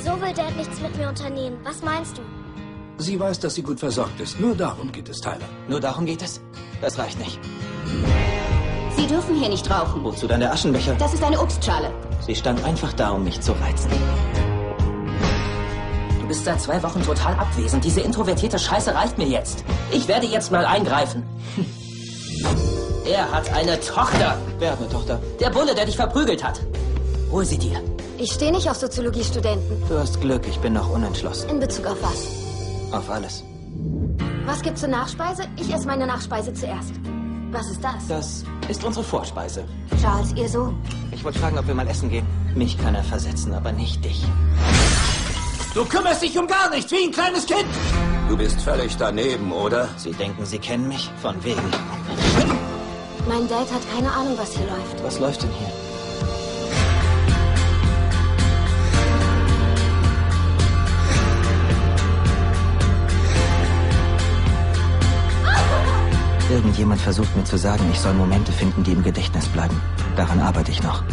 Wieso will Dad nichts mit mir unternehmen? Was meinst du? Sie weiß, dass sie gut versorgt ist. Nur darum geht es, Tyler. Nur darum geht es? Das reicht nicht. Sie dürfen hier nicht rauchen. Wozu dann der Aschenbecher? Das ist eine Obstschale. Sie stand einfach da, um mich zu reizen. Du bist seit zwei Wochen total abwesend. Diese introvertierte Scheiße reicht mir jetzt. Ich werde jetzt mal eingreifen. Er hat eine Tochter. Wer hat eine Tochter? Der Bulle, der dich verprügelt hat. Hol sie dir. Ich stehe nicht auf Soziologiestudenten. Du hast Glück, ich bin noch unentschlossen. In Bezug auf was? Auf alles. Was gibt's zur Nachspeise? Ich esse meine Nachspeise zuerst. Was ist das? Das ist unsere Vorspeise. Charles, ihr Sohn. Ich wollte fragen, ob wir mal essen gehen. Mich kann er versetzen, aber nicht dich. Du kümmerst dich um gar nichts, wie ein kleines Kind. Du bist völlig daneben, oder? Sie denken, Sie kennen mich? Von wegen. Mein Dad hat keine Ahnung, was hier läuft. Was läuft denn hier? Irgendjemand versucht mir zu sagen, ich soll Momente finden, die im Gedächtnis bleiben. Daran arbeite ich noch.